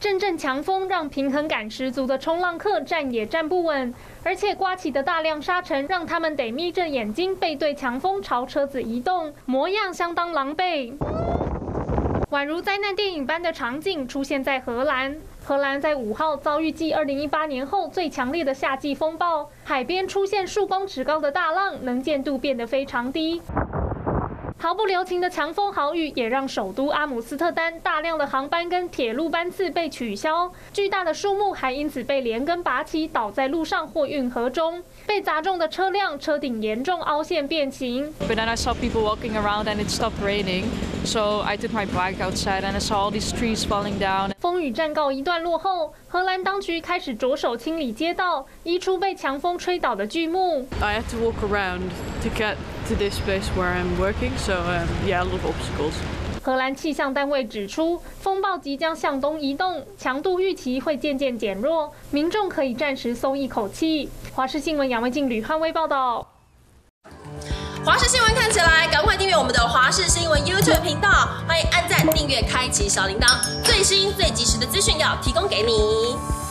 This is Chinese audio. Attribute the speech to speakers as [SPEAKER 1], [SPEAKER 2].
[SPEAKER 1] 阵阵强风让平衡感十足的冲浪客站也站不稳，而且刮起的大量沙尘让他们得眯着眼睛背对强风朝车子移动，模样相当狼狈。宛如灾难电影般的场景出现在荷兰。荷兰在五号遭遇继二零一八年后最强烈的夏季风暴，海边出现数公尺高的大浪，能见度变得非常低。毫不留情的强风豪雨也让首都阿姆斯特丹大量的航班跟铁路班次被取消，巨大的树木还因此被连根拔起，倒在路上或运河中。被砸中的车辆车顶严重凹陷变形。
[SPEAKER 2] But then I saw people walking around and it stopped raining, so I took my bike outside and I saw all these trees falling down.
[SPEAKER 1] 风雨暂告一段落后，荷兰当局开始着手清理街道，移除被强风吹倒的巨木。
[SPEAKER 2] I had to walk around to get to this place where I'm working, so um, yeah, a lot of obstacles.
[SPEAKER 1] 荷兰气象单位指出，风暴即将向东移动，强度预期会渐渐减弱，民众可以暂时松一口气。华视新闻杨卫静、吕汉威报道。
[SPEAKER 3] 华视新闻看起来，赶快订阅我们的华视新闻 YouTube 频道，欢迎按赞、订阅、开启小铃铛，最新最及时的资讯要提供给你。